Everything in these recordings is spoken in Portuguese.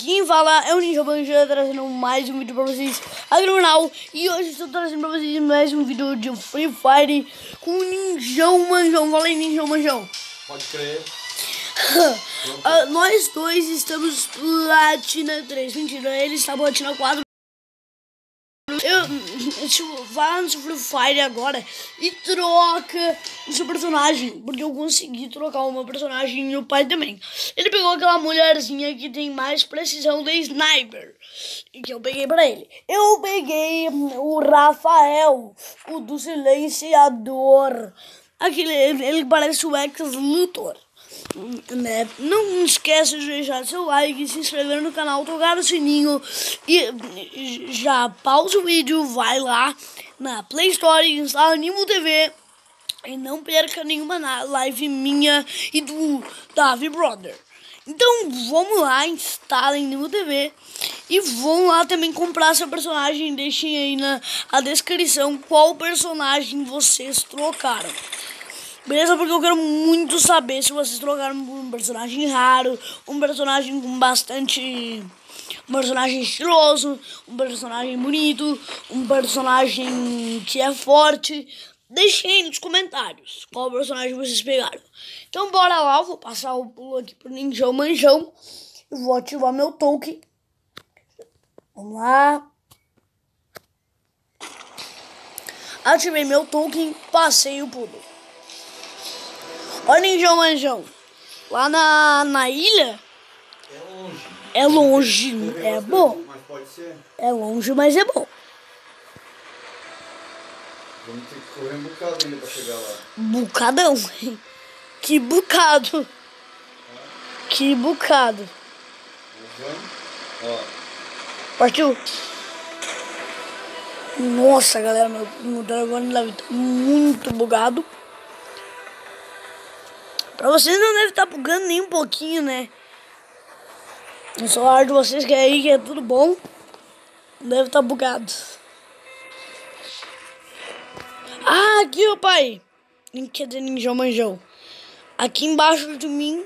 Quem fala é o Ninja Banja trazendo mais um vídeo pra vocês aqui no canal. E hoje estou trazendo pra vocês mais um vídeo de Free Fire com o Ninjão Manjão. Fala aí Ninjão Manjão. Pode crer. Uh, Nós dois estamos Platina 3, mentira, ele está Platina 4 eu, vai no Free agora e troca o seu personagem. Porque eu consegui trocar meu personagem e o pai também. Ele pegou aquela mulherzinha que tem mais precisão de sniper. Que eu peguei pra ele. Eu peguei o Rafael, o do silenciador. Aquele, ele parece o ex-luthor né? Não esqueça de deixar seu like, se inscrever no canal, tocar o sininho e já pausa o vídeo, vai lá na Play Store, instala Animo TV e não perca nenhuma live minha e do Davi Brother. Então vamos lá, instalem Animo TV e vão lá também comprar seu personagem. Deixem aí na a descrição qual personagem vocês trocaram. Beleza? Porque eu quero muito saber se vocês trocaram por um personagem raro, um personagem com bastante. Um personagem estiloso, um personagem bonito, um personagem que é forte. Deixem aí nos comentários qual personagem vocês pegaram. Então bora lá, vou passar o pulo aqui pro Ninjão Manjão. E vou ativar meu token. Vamos lá. Ativei meu token, passei o pulo. Olha, Ninjão Manjão. Lá na, na ilha. É longe. É longe, é bom. Mas pode ser. É longe, mas é bom. Vamos ter que correr um bocado ainda pra chegar lá. Bucadão. Que bucado. Que bucado. Vamos? Ó. Partiu. Nossa, galera, meu, meu deve estar muito bugado. Pra vocês não deve estar tá bugando nem um pouquinho, né? O celular de vocês que é aí, que é tudo bom, não deve estar tá bugado. Ah, aqui, ó, pai. Quer dizer, ninjão manjão. Aqui embaixo de mim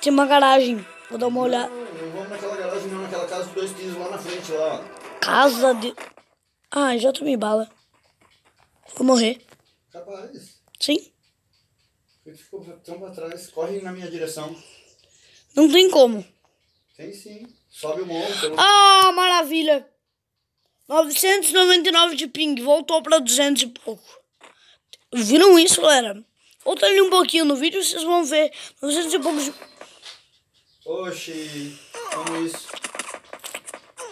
tem uma garagem. Vou dar uma olhada. Não, não vamos naquela garagem, não. Naquela casa dos dois pisos lá na frente, lá. Casa de... Ah, já tomei bala. Vou morrer. Capaz. Sim. Ele ficou tão pra trás. Corre na minha direção. Não tem como. Tem sim. Sobe o. Pelo... Ah, maravilha. 999 de ping. Voltou pra 200 e pouco. Viram isso, galera? Volta ali um pouquinho no vídeo vocês vão ver. 900 e pouco de... Oxi. Como isso?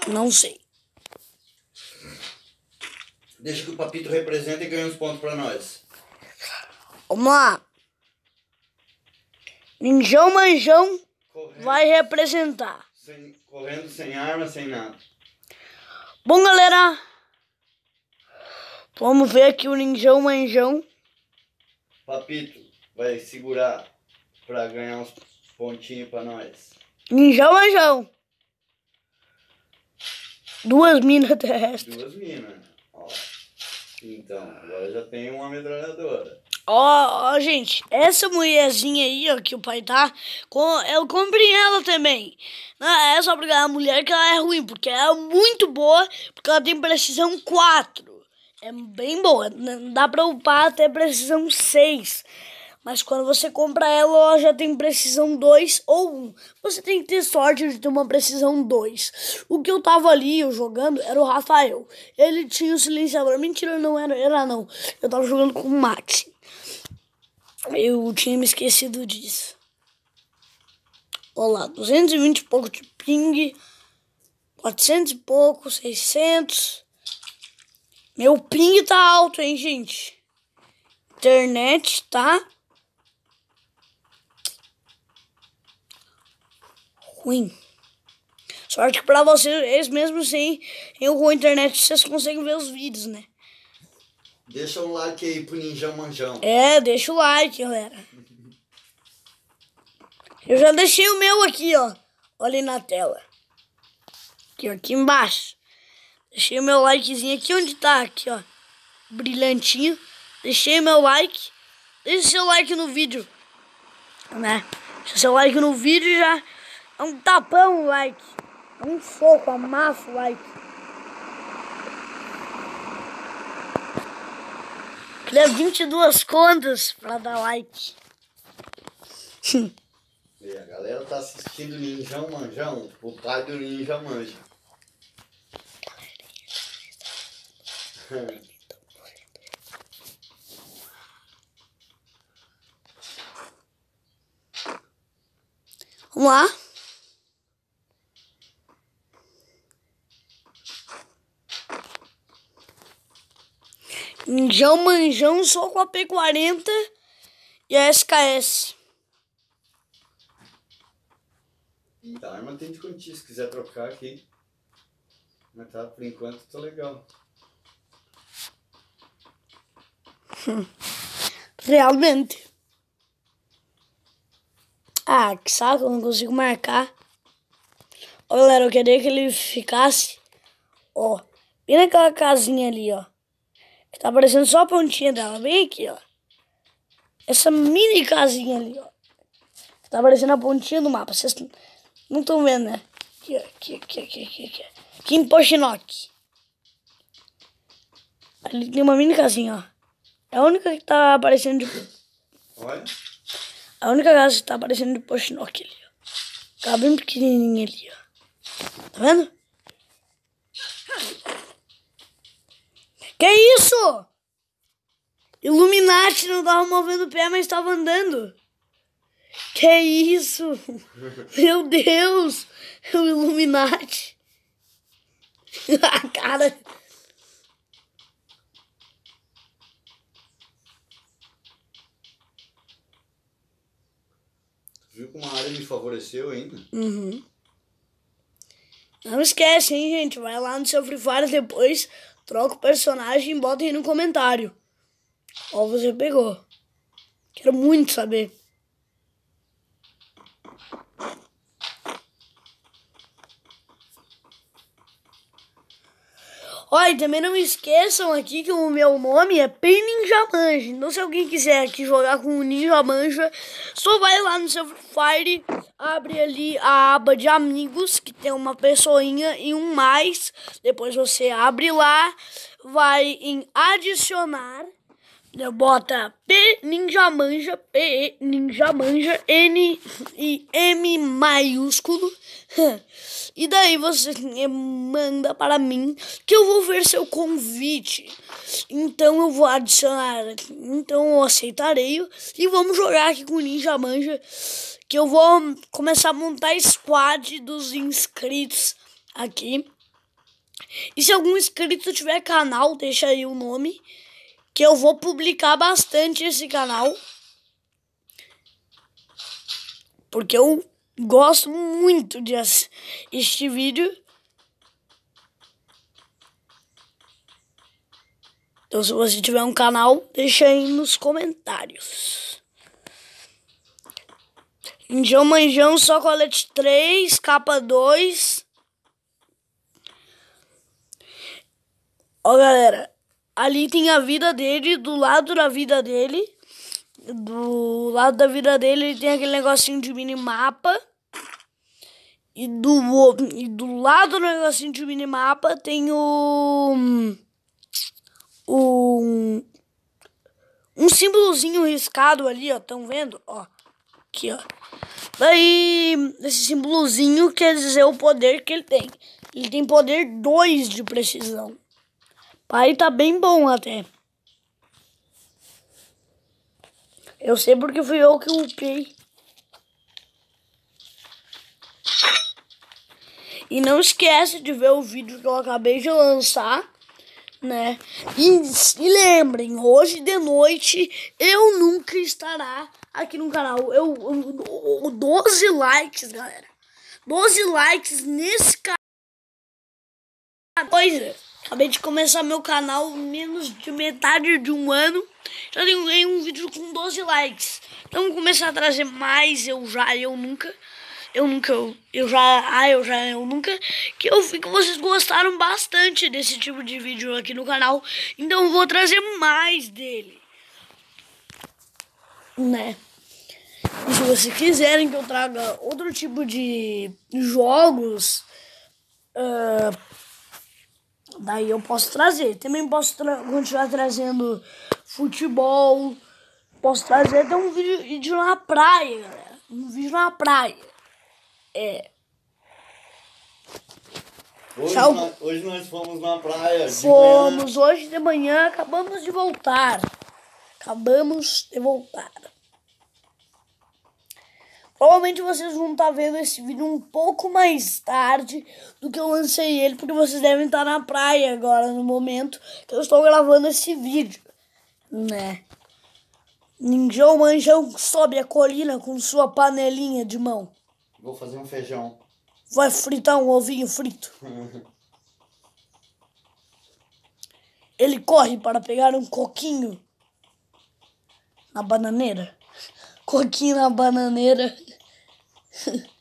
Não sei. Deixa que o Papito representa e ganha uns pontos pra nós. Vamos lá. Ninjão Manjão Correndo. vai representar. Sem, correndo sem arma, sem nada. Bom, galera. Vamos ver aqui o Ninjão Manjão. Papito vai segurar pra ganhar uns pontinhos pra nós. Ninjão Manjão. Duas minas terrestres. Duas minas. Ó. Então, agora já tem uma metralhadora. Ó, ó, gente, essa mulherzinha aí, ó, que o pai tá, com, eu comprei ela também. Não é só porque a mulher que ela é ruim, porque ela é muito boa, porque ela tem precisão 4. É bem boa, dá pra upar até precisão 6. Mas quando você compra ela, ela já tem precisão 2 ou 1. Você tem que ter sorte de ter uma precisão 2. O que eu tava ali eu jogando era o Rafael. Ele tinha o silenciador. Mentira, não era, era não. Eu tava jogando com o Mate. Eu tinha me esquecido disso. Olha lá, 220 e pouco de ping. 400 e pouco, 600. Meu ping tá alto, hein, gente? Internet tá ruim. Sorte que pra vocês, mesmo sem eu com a internet, vocês conseguem ver os vídeos, né? Deixa o like aí pro Ninjão Manjão. É, deixa o like, galera. Eu já deixei o meu aqui, ó. Olha aí na tela. Aqui, aqui embaixo. Deixei o meu likezinho aqui onde tá, aqui, ó. Brilhantinho. Deixei meu like. Deixe seu like no vídeo. Né? Deixa seu like no vídeo já. É um tapão o like. Um soco, amassa o like. Queria 22 contas pra dar like. E a galera tá assistindo Ninjão Manjão, o pai do Ninja Manja. Vamos lá. Ninjão Manjão só com a P40 e a SKS. A arma tem descontinho, se quiser trocar aqui. Mas tá, por enquanto tá legal. Realmente. Ah, que saco, eu não consigo marcar. Ó, galera, eu queria que ele ficasse, ó, bem naquela casinha ali, ó. Que tá aparecendo só a pontinha dela, bem aqui, ó. Essa mini casinha ali, ó. Que tá aparecendo a pontinha do mapa. Vocês não estão vendo, né? Aqui, aqui, aqui, aqui, aqui, aqui. Aqui em Pochinock. Ali tem uma mini casinha, ó. É a única que tá aparecendo de... Olha. A única casa que tá aparecendo de Pochinock ali, ó. Aquela bem pequenininha ali, ó. Tá vendo? Que isso? Illuminati não tava movendo o pé, mas tava andando. Que isso? Meu Deus! O Illuminati. A cara. Viu como a área me favoreceu ainda? Uhum. Não esquece, hein, gente? Vai lá no seu Free Fire depois, troca o personagem e bota aí no comentário. Ó, você pegou. Quero muito saber. Olha, também não esqueçam aqui que o meu nome é Pen Ninja Manja. Então, se alguém quiser aqui jogar com o Ninja Manja, só vai lá no seu Fire, abre ali a aba de amigos, que tem uma pessoinha e um mais. Depois você abre lá, vai em adicionar. Bota P Ninja Manja, P Ninja Manja, N e M maiúsculo. E daí você manda para mim que eu vou ver seu convite. Então eu vou adicionar, então eu aceitarei e vamos jogar aqui com Ninja Manja, que eu vou começar a montar squad dos inscritos aqui. E se algum inscrito tiver canal, deixa aí o nome que eu vou publicar bastante esse canal. Porque eu gosto muito de este vídeo. Então, se você tiver um canal, deixa aí nos comentários. Indião Manjão, só colete 3, capa 2. Ó, galera, ali tem a vida dele, do lado da vida dele. Do lado da vida dele tem aquele negocinho de minimapa. E do, e do lado do negocinho de minimapa tem o. O. Um símbolozinho riscado ali, ó. Estão vendo? Ó. Aqui, ó. Daí, esse símbolozinho quer dizer o poder que ele tem. Ele tem poder 2 de precisão. Pai tá bem bom até. Eu sei porque fui eu que upei. E não esquece de ver o vídeo que eu acabei de lançar, né? E, e lembrem, hoje de noite eu nunca estará aqui no canal. Eu, eu, eu 12 likes, galera. 12 likes nesse canal. Coisa. Acabei de começar meu canal menos de metade de um ano. Já tenho um vídeo com 12 likes. Então vou começar a trazer mais eu já, eu nunca. Eu nunca, eu, eu já, ah, eu já, eu nunca. Que eu vi que vocês gostaram bastante desse tipo de vídeo aqui no canal. Então vou trazer mais dele. Né? E se vocês quiserem que eu traga outro tipo de jogos ah, daí eu posso trazer. Também posso tra continuar trazendo futebol. Posso trazer até um vídeo, na praia, galera. Um vídeo na praia. É. Hoje, Tchau. nós, hoje nós fomos na praia. de. Fomos hoje de manhã, acabamos de voltar. Acabamos de voltar. Provavelmente vocês vão estar vendo esse vídeo um pouco mais tarde do que eu lancei ele, porque vocês devem estar na praia agora, no momento que eu estou gravando esse vídeo, né? Ninjão Manjão sobe a colina com sua panelinha de mão. Vou fazer um feijão. Vai fritar um ovinho frito. Ele corre para pegar um coquinho na bananeira. Coquinho na bananeira.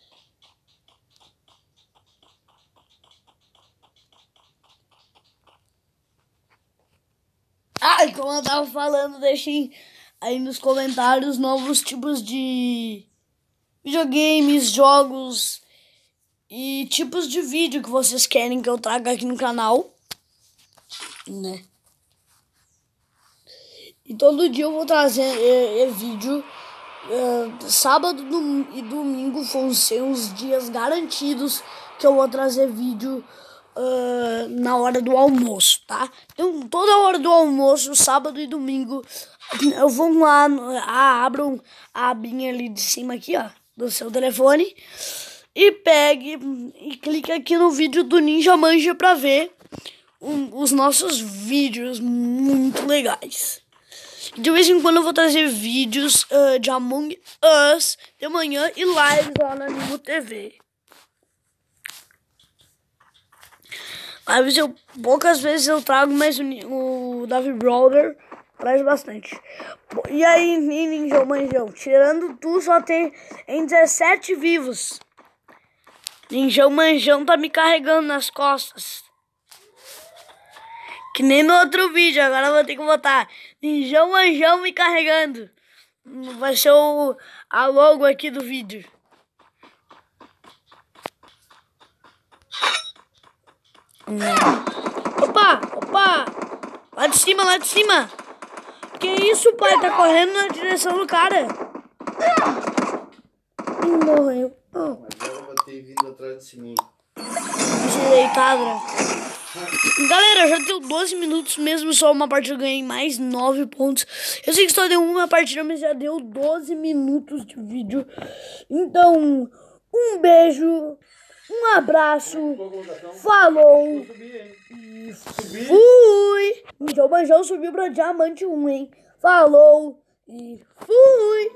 Ai, como eu tava falando, deixem aí nos comentários novos tipos de videogames, jogos e tipos de vídeo que vocês querem que eu traga aqui no canal, né? E todo dia eu vou trazer é, é, vídeo. É, sábado dom- e domingo vão ser os dias garantidos que eu vou trazer vídeo ah, na hora do almoço, tá? Então, toda hora do almoço, sábado e domingo, eu vou lá, ah, a abinha ali de cima aqui, ó, do seu telefone e pegue e clique aqui no vídeo do Ninja Manja pra ver um- os nossos vídeos muito legais. De vez em quando eu vou trazer vídeos ah, de Among Us de manhã e lives lá na Animo TV. Lives eu poucas vezes eu trago, mas o, o Davi Brother traz bastante. E aí, Ninja Manjão, tirando tu, só tem em 17 vivos. Ninjão Manjão tá me carregando nas costas. Que nem no outro vídeo, agora eu vou ter que botar Ninjão Manjão me carregando. Vai ser o, a logo aqui do vídeo. Opa, opa! Lá de cima, lá de cima! Que isso, pai? Tá correndo na direção do cara. Morreu. Oh. Mas ela vai ter vindo atrás desse muro. Deitada. Galera, já deu 12 minutos mesmo, só uma partida eu ganhei mais 9 pontos. Eu sei que só deu uma partida, mas já deu 12 minutos de vídeo. Então, um beijo, um abraço, falou e fui! O Manjão subiu pra Diamante 1, hein? Falou e fui!